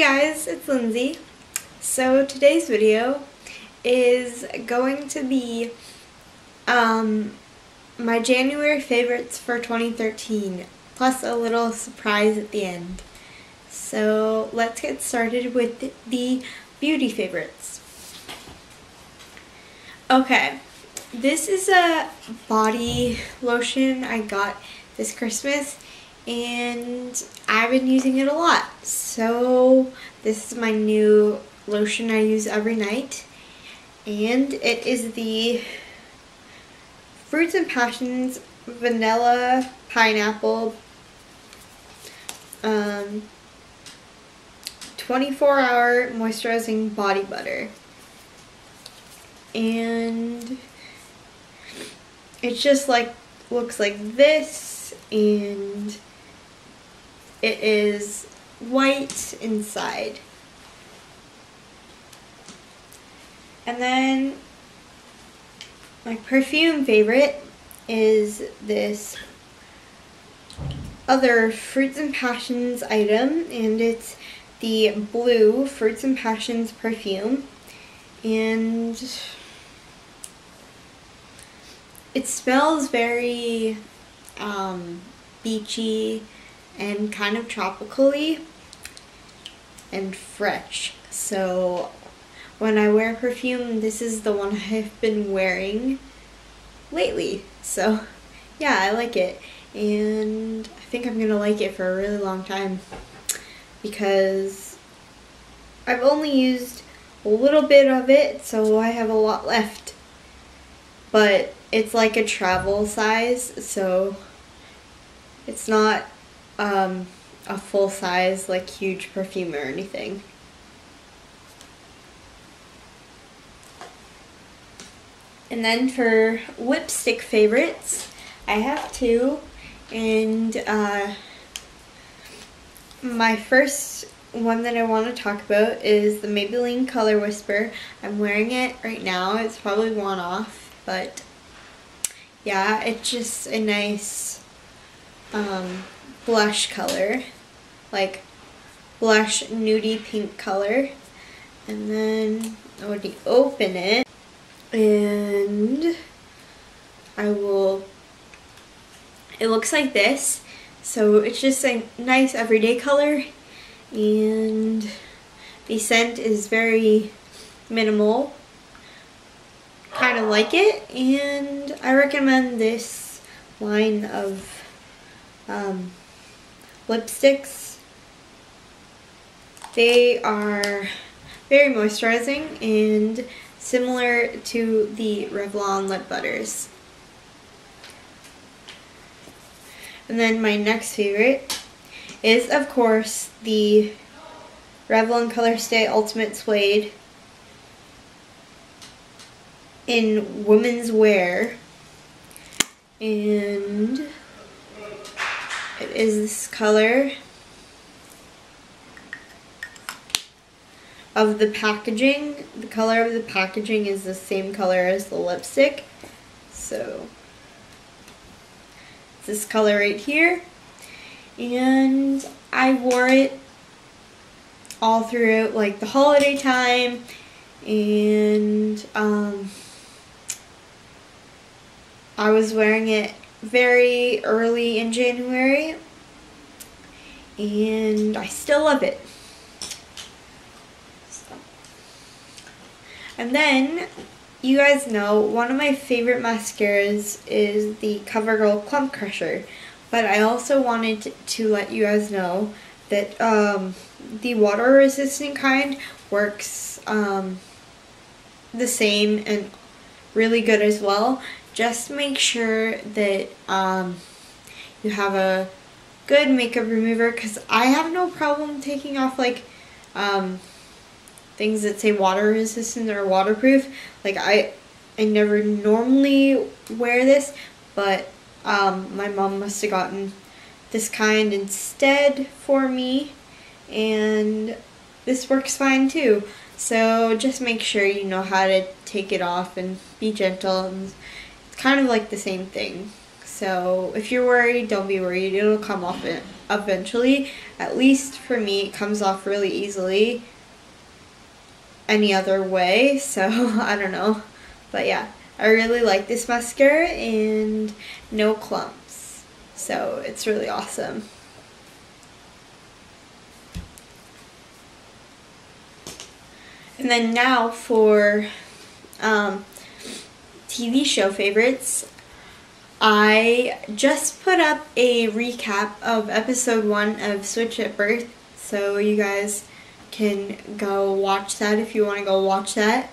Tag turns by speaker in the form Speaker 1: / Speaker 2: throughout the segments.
Speaker 1: Hey guys, it's Lindsey. So today's video is going to be um, my January favorites for 2013, plus a little surprise at the end. So let's get started with the beauty favorites. Okay, this is a body lotion I got this Christmas and I've been using it a lot. So this is my new lotion I use every night and it is the Fruits and Passions Vanilla Pineapple um, 24 hour moisturizing body butter and it just like looks like this and it is white inside. And then my perfume favorite is this other Fruits and Passions item and it's the blue Fruits and Passions perfume and it smells very um, beachy and kind of tropically and fresh. So when I wear perfume, this is the one I've been wearing lately. So yeah, I like it. And I think I'm going to like it for a really long time because I've only used a little bit of it, so I have a lot left. But it's like a travel size, so it's not um, a full size like huge perfume or anything. And then for lipstick favorites, I have two. And uh, my first one that I want to talk about is the Maybelline Color Whisper. I'm wearing it right now. It's probably worn off, but yeah, it's just a nice um, blush color, like blush nudie pink color. And then I would open it and I will, it looks like this. So it's just a nice everyday color and the scent is very minimal. Kind of like it and I recommend this line of um, lipsticks. They are very moisturizing and similar to the Revlon lip butters. And then my next favorite is of course the Revlon Colorstay Ultimate Suede in women's wear. And is this color of the packaging. The color of the packaging is the same color as the lipstick. So, this color right here. And I wore it all throughout like the holiday time and um, I was wearing it very early in January and I still love it. And then, you guys know, one of my favorite mascaras is the CoverGirl Clump Crusher. But I also wanted to let you guys know that um, the water resistant kind works um, the same and really good as well just make sure that um, you have a good makeup remover because I have no problem taking off like um, things that say water resistant or waterproof. Like I, I never normally wear this, but um, my mom must have gotten this kind instead for me and this works fine too. So just make sure you know how to take it off and be gentle and kind of like the same thing. So if you're worried, don't be worried. It'll come off eventually. At least for me, it comes off really easily any other way, so I don't know. But yeah, I really like this mascara and no clumps. So it's really awesome. And then now for um, TV show favorites. I just put up a recap of episode one of Switched at Birth, so you guys can go watch that if you want to go watch that.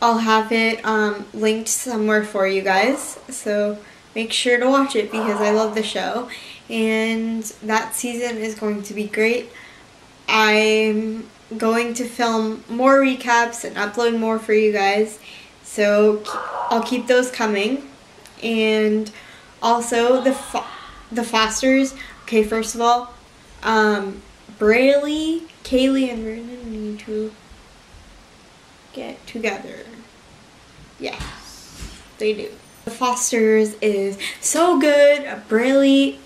Speaker 1: I'll have it um, linked somewhere for you guys, so make sure to watch it because I love the show. And that season is going to be great. I'm going to film more recaps and upload more for you guys, so I'll keep those coming. And also the fo the Fosters. Okay, first of all, um, Callie, and Brandon need to get together. Yes, they do. The Fosters is so good. Bralie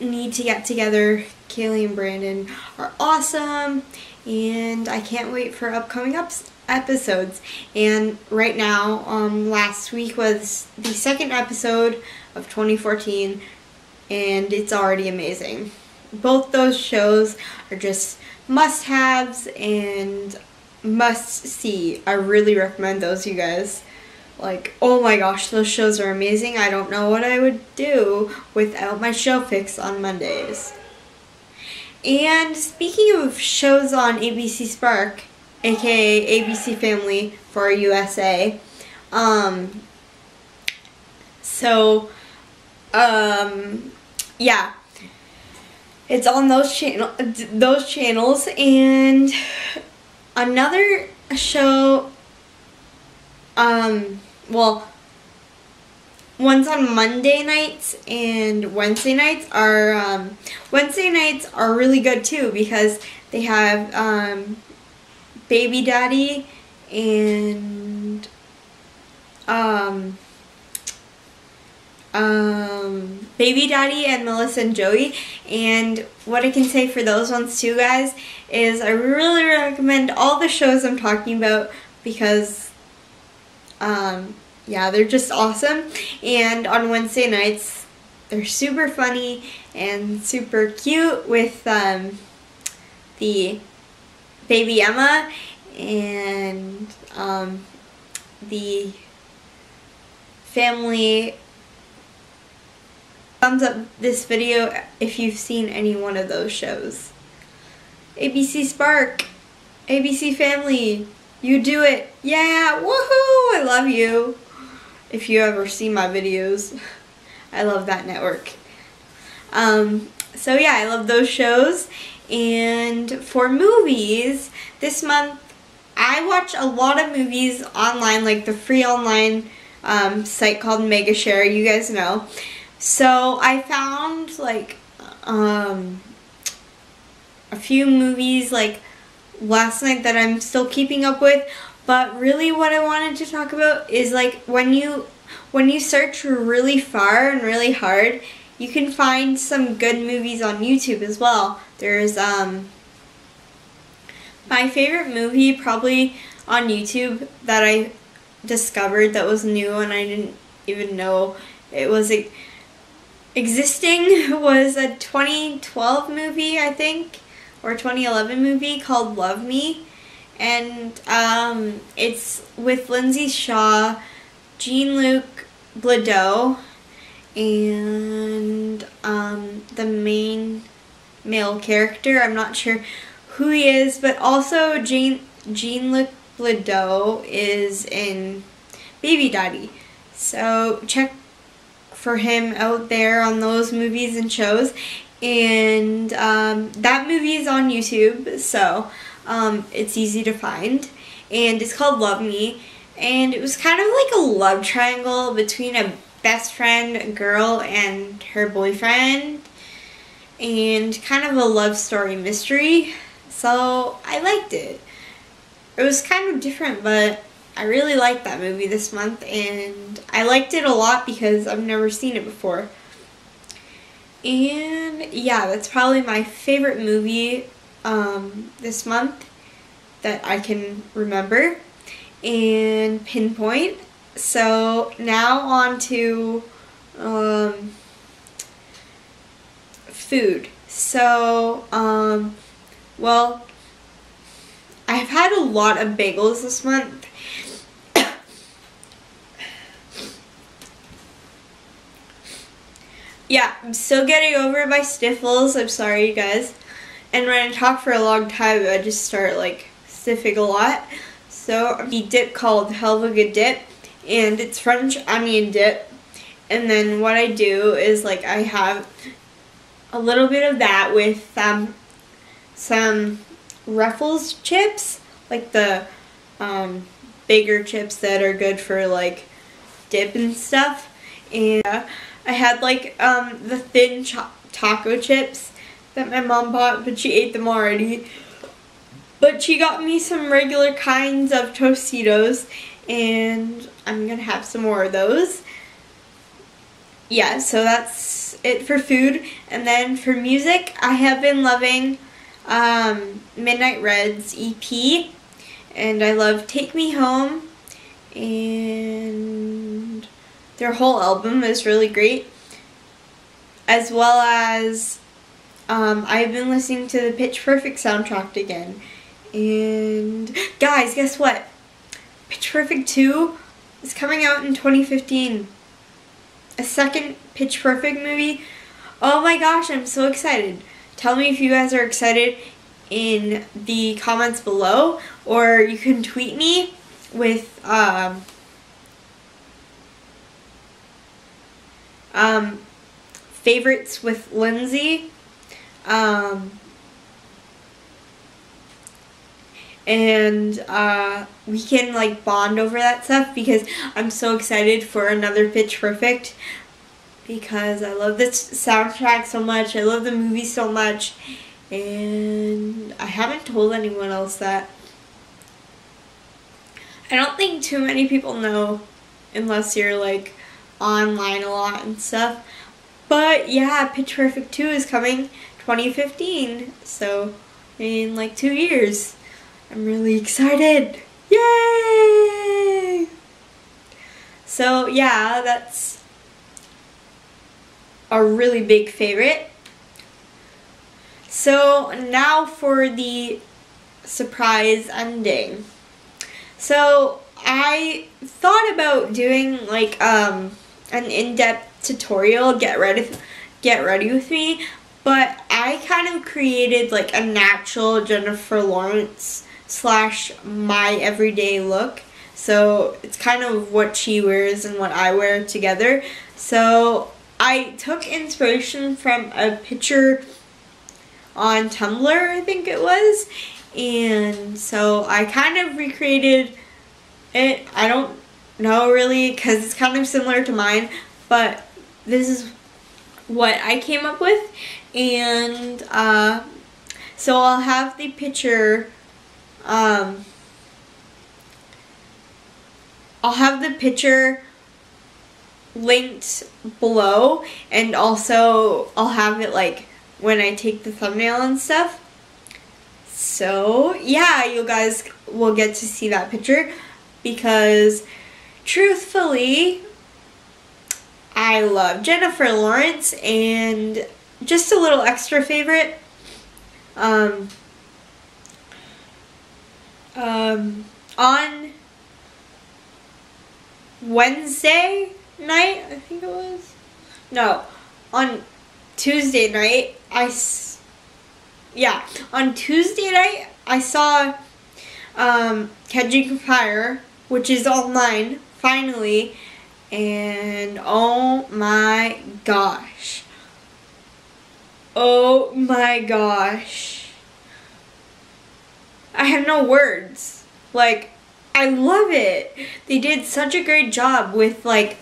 Speaker 1: need to get together. Callie and Brandon are awesome and I can't wait for upcoming ups episodes. And right now, um, last week was the second episode of 2014, and it's already amazing. Both those shows are just must-haves and must-see. I really recommend those, you guys. Like, oh my gosh, those shows are amazing. I don't know what I would do without my show fix on Mondays. And speaking of shows on ABC Spark, aka ABC Family for USA, um, so, um, yeah, it's on those channel those channels and another show, um, well, ones on Monday nights and Wednesday nights are um, Wednesday nights are really good too because they have um, Baby Daddy and um, um, Baby Daddy and Melissa and Joey and what I can say for those ones too guys is I really recommend all the shows I'm talking about because um, yeah, they're just awesome. And on Wednesday nights, they're super funny and super cute with um, the baby Emma and um, the family. Thumbs up this video if you've seen any one of those shows. ABC Spark, ABC Family, you do it. Yeah, woohoo, I love you if you ever see my videos. I love that network. Um, so yeah, I love those shows. And for movies, this month I watch a lot of movies online, like the free online um, site called Megashare, you guys know. So I found like um, a few movies like last night that I'm still keeping up with. But really what I wanted to talk about is like when you when you search really far and really hard, you can find some good movies on YouTube as well. There's um my favorite movie probably on YouTube that I discovered that was new and I didn't even know it was a, existing was a 2012 movie I think or 2011 movie called Love Me and um, it's with Lindsey Shaw, Jean-Luc Bilodeau, and um, the main male character. I'm not sure who he is, but also Jean Jean-Luc Bilodeau is in Baby Daddy. So check for him out there on those movies and shows. And um, that movie is on YouTube, so um, it's easy to find. And it's called Love Me. And it was kind of like a love triangle between a best friend girl and her boyfriend. And kind of a love story mystery. So I liked it. It was kind of different, but I really liked that movie this month. And I liked it a lot because I've never seen it before. And yeah, that's probably my favorite movie um, this month that I can remember and pinpoint. So now on to um, food. So, um, well, I've had a lot of bagels this month. yeah, I'm still getting over my sniffles. I'm sorry, you guys. And when I talk for a long time, I just start like sniffing a lot. So the dip called Heluva Good Dip, and it's French onion dip. And then what I do is like I have a little bit of that with um, some Ruffles chips, like the um, bigger chips that are good for like dip and stuff. And uh, I had like um, the thin taco chips that my mom bought, but she ate them already. But she got me some regular kinds of Tostitos, and I'm gonna have some more of those. Yeah, so that's it for food. And then for music, I have been loving um, Midnight Red's EP, and I love Take Me Home, and their whole album is really great. As well as um, I've been listening to the Pitch Perfect soundtrack again. And guys, guess what? Pitch Perfect 2 is coming out in 2015. A second Pitch Perfect movie. Oh my gosh, I'm so excited. Tell me if you guys are excited in the comments below or you can tweet me with um, um, favorites with Lindsey. Um, and uh, we can like bond over that stuff because I'm so excited for another Pitch Perfect because I love this soundtrack so much. I love the movie so much and I haven't told anyone else that. I don't think too many people know unless you're like online a lot and stuff. But yeah, Pitch Perfect 2 is coming 2015. So in like two years. I'm really excited. Yay! So yeah, that's a really big favorite. So now for the surprise ending. So I thought about doing like um, an in-depth tutorial, get ready, get ready with me, but I kind of created like a natural Jennifer Lawrence slash my everyday look. So it's kind of what she wears and what I wear together. So I took inspiration from a picture on Tumblr, I think it was. And so I kind of recreated it. I don't know really because it's kind of similar to mine, but this is what I came up with. And uh, so I'll have the picture um, I'll have the picture linked below and also I'll have it like when I take the thumbnail and stuff. So yeah, you guys will get to see that picture because truthfully, I love Jennifer Lawrence and just a little extra favorite. Um, um, on Wednesday night, I think it was. No, on Tuesday night, I, yeah, on Tuesday night, I saw um, Catching Fire, which is online, finally, and oh my gosh. Oh my gosh. I have no words. Like, I love it. They did such a great job with like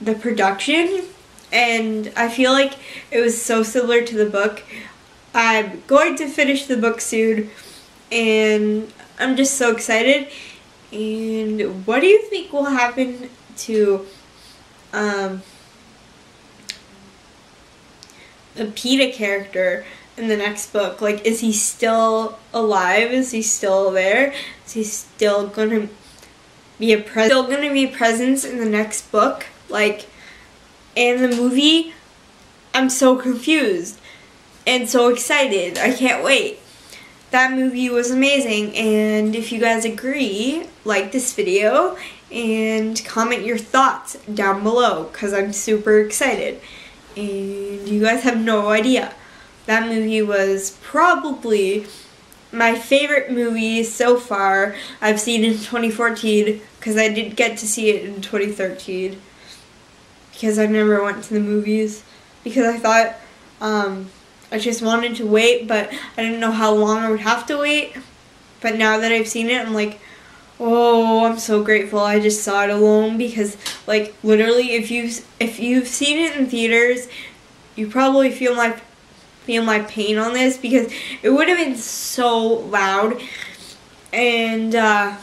Speaker 1: the production and I feel like it was so similar to the book. I'm going to finish the book soon and I'm just so excited. And what do you think will happen to um the Peeta character in the next book. Like, is he still alive? Is he still there? Is he still gonna be a pres- still gonna be presence in the next book? Like, in the movie, I'm so confused and so excited. I can't wait. That movie was amazing, and if you guys agree, like this video and comment your thoughts down below because I'm super excited. And you guys have no idea. That movie was probably my favorite movie so far I've seen in 2014 because I didn't get to see it in 2013 because I never went to the movies because I thought um, I just wanted to wait but I didn't know how long I would have to wait. But now that I've seen it I'm like oh I'm so grateful I just saw it alone because like literally if you if you've seen it in theaters you probably feel my feel my pain on this because it would have been so loud and uh,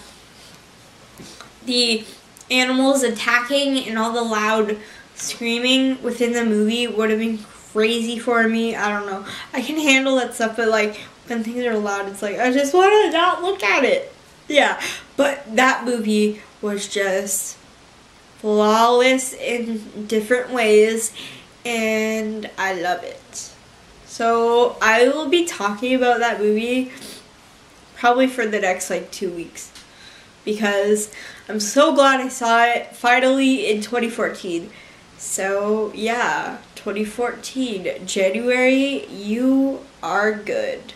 Speaker 1: the animals attacking and all the loud screaming within the movie would have been crazy for me. I don't know. I can handle that stuff, but like when things are loud, it's like I just want to not look at it. Yeah, but that movie was just flawless in different ways, and I love it. So I will be talking about that movie probably for the next like two weeks because I'm so glad I saw it finally in 2014. So yeah, 2014, January, you are good.